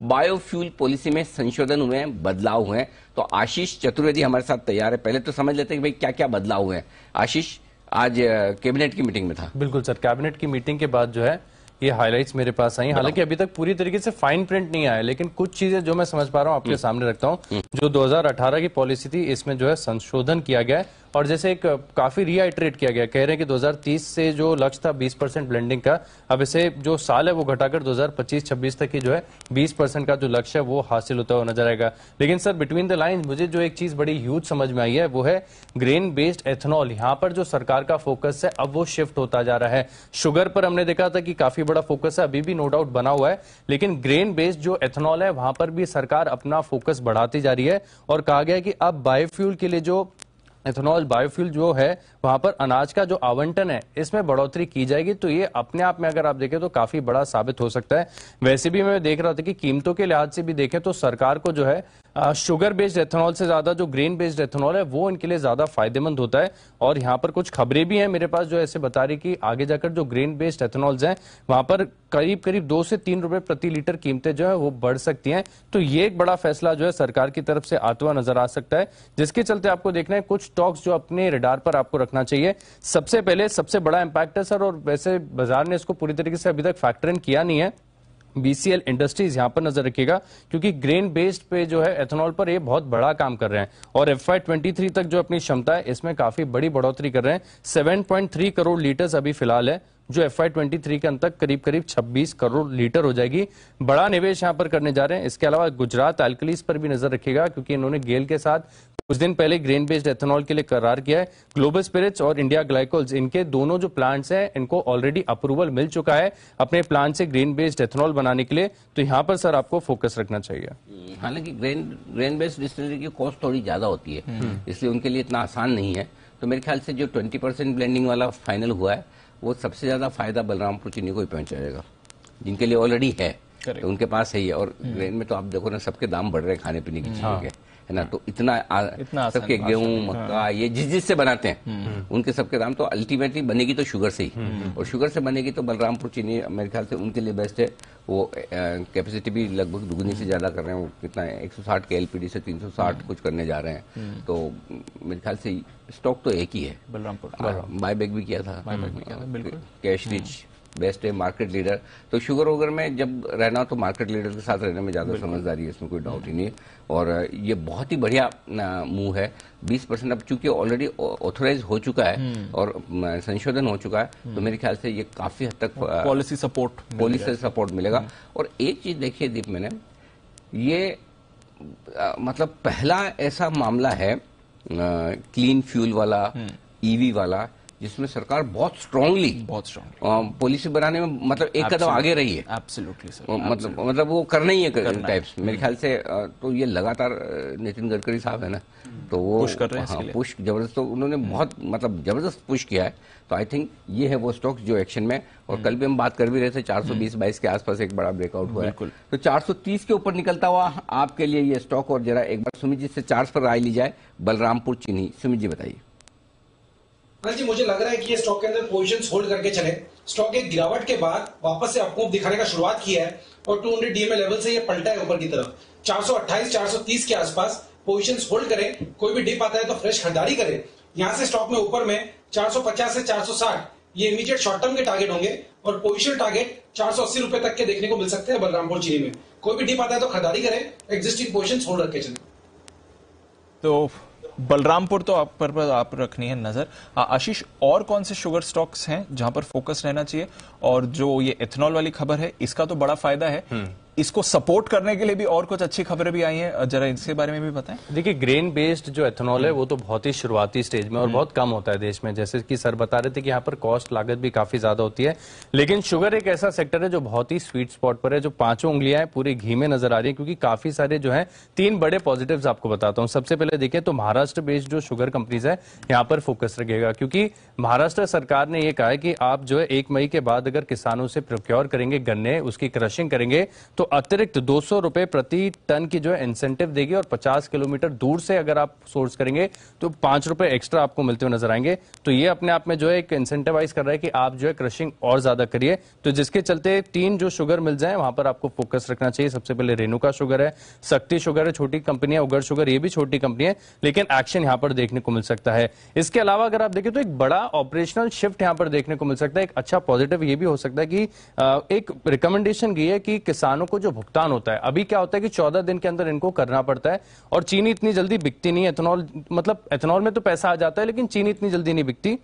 Biofuel policy में संशोधन हुए हैं बदलाव हुए हैं। तो आशीष चतुर्वेदी हमारे साथ तैयार है। पहले तो समझ लेते हैं कि भाई क्या क्या बदलाव हुए हैं। आशीष आज कैबिनेट की मीटिंग में था। बिल्कुल सर कैबिनेट की मीटिंग के बाद जो है ये हाइलाइट्स मेरे पास आई हालाँकि अभी तक पूरी तरीके से फाइन प्रिंट नहीं आया लेकिन कुछ चीज़ें जो मैं समझ पा रहा हूँ आपके हम्म। सामने रखता हूँ हम्म। जो 2018 की पॉलिसी थी इसमें जो है संशोधन किया गया है। और जैसे एक काफ़ी रीआइट्रेट किया गया, कह रहे हैं कि 2030 से जो लक्ष्य था 20 परसेंट ब्लेंडिंग का, अब इसे जो साल है वो घटाकर 2025-26 तक की जो है 20 परसेंट का जो लक्ष्य है वो हासिल होता हुआ नज़र आएगा। लेकिन सर बिटवीन द लाइन मुझे जो एक चीज़ बड़ी ह्यूज समझ में आई है, वो है ग्रेन बेस्ड एथेनॉल यहाँ पर जो सरकार का फोकस है, अब वो शिफ्ट होता जा रहा है। शुगर पर हमने देखा था कि काफ़ी बड़ा फोकस है, अभी भी नो डाउट बना हुआ है, लेकिन ग्रेन बेस्ड जो एथेनॉल है, वहाँ पर भी सरकार अपना फोकस बढ़ाती जा रही है और कहा गया कि अब बायोफ्यूल के लिए जो एथेनॉल बायोफ्यूल जो है, वहाँ पर अनाज का जो आवंटन है, इसमें बढ़ोतरी की जाएगी। तो ये अपने आप में अगर आप देखें तो काफ़ी बड़ा साबित हो सकता है। वैसे भी मैं देख रहा था कि कीमतों के लिहाज से भी देखें तो सरकार को जो है शुगर बेस्ड एथेनॉल से ज़्यादा, जो ग्रेन बेस्ड एथेनॉल है, वो इनके लिए ज़्यादा फ़ायदेमंद होता है। और यहाँ पर कुछ खबरें भी हैं मेरे पास जो ऐसे बता रही कि आगे जाकर जो ग्रेन बेस्ड एथेनॉल्स हैं, वहाँ पर करीब करीब दो से तीन रुपए प्रति लीटर कीमतें जो है, वो बढ़ सकती हैं। तो ये एक बड़ा फैसला जो है, सरकार की तरफ़ से आता हुआ नज़र आ सकता है, जिसके चलते आपको देखना है, कुछ स्टॉक्स जो अपने रिडार पर आपको रखना चाहिए। सबसे पहले, सबसे बड़ा इंपैक्ट है, सर, और वैसे बाज़ार ने इसको पूरी तरीके से अभी तक फैक्टर इन किया नहीं है। बीसीएल इंडस्ट्रीज़ यहाँ पर नज़र रखिएगा, क्योंकि ग्रेन बेस्ड पे जो है एथेनॉल पर ये बहुत बड़ा काम कर रहे हैं। और एफ़ आई तक जो अपनी क्षमता है, इसमें काफ़ी बड़ी बढ़ोतरी कर रहे हैं। Seven point three crore litres अभी फ़िलहाल है, जो एफ़ आई के अंत तक करीब करीब 26 करोड़ लीटर हो जाएगी। बड़ा निवेश यहाँ पर करने जा रहे हैं। इसके अलावा गुजरात एल्कलीस पर भी नज़र रखेगा क्योंकि इन्होंने गेल के साथ कुछ दिन पहले ग्रेन बेस्ड एथेनॉल के लिए करार किया है। ग्लोबल स्पिरिट्स और इंडिया ग्लाइकोल्स इनके दोनों जो प्लांट्स हैं इनको ऑलरेडी अप्रूवल मिल चुका है अपने प्लांट से ग्रेन बेस्ड एथेनॉल बनाने के लिए। तो यहाँ पर सर आपको फोकस रखना चाहिए। हालाँकि ग्रेन ग्रेन बेस्ड डिस्टिलरी की कॉस्ट थोड़ी ज़्यादा होती है हम्म। इसलिए उनके लिए इतना आसान नहीं है। तो मेरे ख्याल से जो ट्वेंटी परसेंट ब्लेंडिंग वाला फाइनल हुआ है वो सबसे ज़्यादा फ़ायदा बलरामपुर चीनी को ही पहुंचाएगा। जिनके लिए ऑलरेडी है तो उनके पास है ही और ग्रेन हम्म। में तो आप देखो ना सबके दाम बढ़ रहे हैं खाने पीने की चीज़ों हाँ। के है ना? तो इतना, इतना सबके गेहूँ मक्का हाँ। ये जिस जिस से बनाते हैं हम्म। उनके सबके दाम तो अल्टीमेटली बनेगी तो शुगर से ही। हम्म। और शुगर से बनेगी तो बलरामपुर चीनी मेरे ख्याल से उनके लिए बेस्ट है। वो कैपेसिटी भी लगभग दुगुनी से ज़्यादा कर रहे हैं। वो कितना है 160 के एलपीडी से 360 हम्म। कुछ करने जा रहे हैं। तो मेरे ख्याल से स्टॉक तो एक ही है। बलरामपुर। बाय बैक भी किया था। कैश रिच बेस्ट है मार्केट लीडर तो शुगर वोगर में जब रहना तो मार्केट लीडर के साथ रहने में ज़्यादा समझदारी है इसमें कोई डाउट ही नहीं है। और ये बहुत ही बढ़िया मूव है। 20 परसेंट अब चूँकि ऑलरेडी ऑथोराइज हो चुका है हम्म। और संशोधन हो चुका है तो हम्म। मेरे ख्याल से ये काफ़ी हद तक पॉलिसी सपोर्ट पॉलिसी सपोर्ट मिलेगा। हम्म। और एक चीज़ देखिए दीप मैंने ये आ, मतलब पहला ऐसा मामला है क्लीन फ्यूल वाला ईवी वाला जिसमें सरकार बहुत स्ट्रांगली बहुत स्ट्रांगली पॉलिसी बनाने में मतलब एक कदम आगे रही है। एब्सोल्युटली सर मतलब मतलब वो करना ही है टाइप्स मेरे ख्याल से तो ये लगातार नितिन गडकरी साहब है ना तो वो पुश कर रहे हैं हाँ, पुश ज़बरदस्त तो उन्होंने बहुत मतलब ज़बरदस्त पुश किया है। तो आई थिंक ये है वो स्टॉक जो एक्शन में और हम्म। कल भी हम बात कर भी रहे थे 420 22 के आसपास एक बड़ा ब्रेकआउट हुआ है। तो 430 के ऊपर निकलता हुआ आपके लिए ये स्टॉक और जरा एक बार सुमित जी से चार्ज पर राय ली जाए। बलरामपुर चीनी सुमित जी बताइए। हाँ जी मुझे लग रहा है कि ये स्टॉक के अंदर पोजीशन होल्ड करके चले। स्टॉक एक गिरावट के बाद वापस से आपको दिखाने का शुरुआत किया है और 200 हंड्रेड डीएमए लेवल से ये पलटा है ऊपर की तरफ़। 428 430 के आसपास पोजीशन होल्ड करें, कोई भी डिप आता है तो फ्रेश खरीदारी करें। यहाँ से स्टॉक में ऊपर में 450 से 460 ये इमीडिएट शॉर्ट टर्म के टारगेट होंगे और पोजिशन टारगेट चार रुपए तक के देखने को मिल सकते हैं बलरामपुर चीनी में। कोई भी डिप आता है तो खरीदारी करें एग्जिस्टिंग पोजिशन होल्ड रखे चले। तो बलरामपुर तो आप पर, पर आप रखनी है नज़र। आशीष और कौन से शुगर स्टॉक्स हैं जहाँ पर फोकस रहना चाहिए? और जो ये इथेनॉल वाली खबर है इसका तो बड़ा फ़ायदा है। हम्म। इसको सपोर्ट करने के लिए भी और कुछ अच्छी खबरें भी आई हैं। जरा इसके बारे में भी बताएँ। देखिए ग्रेन बेस्ड जो एथेनॉल है वो तो बहुत ही शुरुआती स्टेज में और हम्म। बहुत कम होता है देश में। जैसे कि सर बता रहे थे कि यहाँ पर कॉस्ट लागत भी काफ़ी ज़्यादा होती है। लेकिन शुगर एक ऐसा सेक्टर है जो बहुत ही स्वीट स्पॉट पर है जो पाँचों उंगलियाँ पूरे घी में नज़र आ रही है क्योंकि काफ़ी सारे जो है तीन बड़े पॉजिटिव आपको बताता हूँ। सबसे पहले देखिए तो महाराष्ट्र बेस्ड जो शुगर कंपनीज़ है यहाँ पर फोकस रखेगा क्योंकि महाराष्ट्र सरकार ने यह कहा है कि आप जो है एक मई के बाद अगर किसानों से प्रोक्योर करेंगे गन्ने उसकी क्रशिंग करेंगे तो अतिरिक्त दो सौ रुपए प्रति टन की जो है इंसेंटिव देगी और 50 किलोमीटर दूर से अगर आप सोर्स करेंगे तो पाँच रुपए एक्स्ट्रा आपको मिलते हुए नज़र आएँगे। तो ये अपने आप में जो है एक इंसेंटिवाइज कर रहा है कि आप जो है क्रशिंग और ज़्यादा करिए। तो जिसके चलते तीन जो शुगर मिल जाए वहाँ पर आपको फोकस रखना चाहिए। सबसे पहले रेणुका शुगर है, शक्ति शुगर है, छोटी कंपनी है उगर शुगर ये भी छोटी कंपनी है, लेकिन एक्शन यहाँ पर देखने को मिल सकता है। इसके अलावा अगर आप देखें तो एक बड़ा ऑपरेशनल शिफ्ट यहाँ पर देखने को मिल सकता है। एक अच्छा पॉजिटिव ये भी हो सकता है कि एक रिकमेंडेशन की है कि किसानों को जो भुगतान होता है। अभी क्या होता है कि चौदह दिन के अंदर इनको करना पड़ता है और चीनी इतनी जल्दी बिकती नहीं एथेनॉल मतलब एथेनॉल में तो पैसा आ जाता है, लेकिन चीनी इतनी जल्दी नहीं बिकती।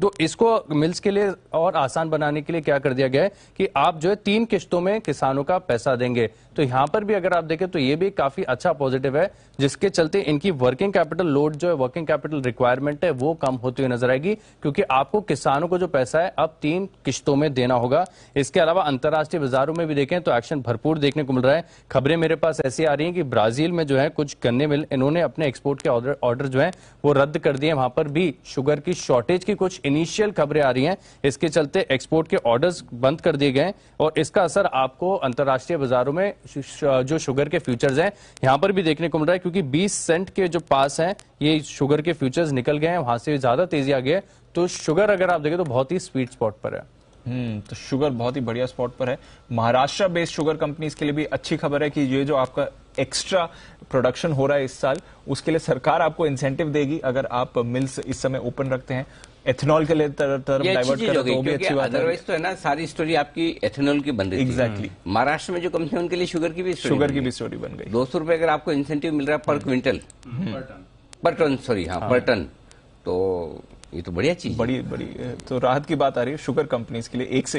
तो इसको मिल्स के लिए और आसान बनाने के लिए क्या कर दिया गया है कि आप जो है तीन किश्तों में किसानों का पैसा देंगे। तो यहाँ पर भी अगर आप देखें तो ये भी काफ़ी अच्छा पॉजिटिव है, जिसके चलते इनकी वर्किंग कैपिटल लोड जो है वर्किंग कैपिटल रिक्वायरमेंट है, वो कम होती हुई नज़र आएगी, क्योंकि आपको किसानों को जो पैसा है, अब तीन किश्तों में देना होगा। इसके अलावा अंतर्राष्ट्रीय बाजारों में भी देखें तो एक्शन भरपूर देखने को मिल रहा है। खबरें मेरे पास ऐसी आ रही है कि ब्राज़ील में जो है कुछ गन्ने मिल, इन्होंने अपने एक्सपोर्ट के ऑर्डर जो है, वो रद्द कर दिए वहाँ पर भी शुगर की शॉर्टेज की कुछ इनिशियल खबरें आ रही हैं। इसके चलते एक्सपोर्ट के ऑर्डर्स बंद कर दिए गए और इसका असर आपको अंतर्राष्ट्रीय बाजारों में जो शुगर के फ्यूचर्स हैं, यहाँ पर भी देखने को मिल रहा है क्योंकि 20 सेंट के जो पास हैं, ये शुगर के फ्यूचर्स निकल गए हैं, वहाँ से ज़्यादा तेज़ी आ गई है। तो शुगर अगर आप देखें तो बहुत ही स्वीट स्पॉट पर है। हम्म तो शुगर बहुत ही बढ़िया स्पॉट पर है। महाराष्ट्र बेस्ड शुगर कंपनीज़ के लिए भी अच्छी खबर है कि ये जो आपका एक्स्ट्रा प्रोडक्शन हो रहा है इस साल, उसके लिए सरकार आपको इंसेंटिव देगी अगर आप मिल्स इस समय ओपन रखते हैं। एथेनॉल के लिए तरफ़ डाइवर्ट चीज़ तो भी अच्छी बात अदरवाइज़ तो है ना सारी स्टोरी आपकी एथेनॉल की बन रही थी। Exactly. महाराष्ट्र में जो कम से उनके लिए शुगर की भी शुगर की भी स्टोरी बन गई। दो सौ रुपए अगर आपको इंसेंटिव मिल रहा है पर क्विंटल पर टन सॉरी हाँ पर टन तो ये तो बढ़िया चीज़ बड़ी बड़ी तो राहत की बात आ रही है शुगर कंपनीज़ के लिए एक से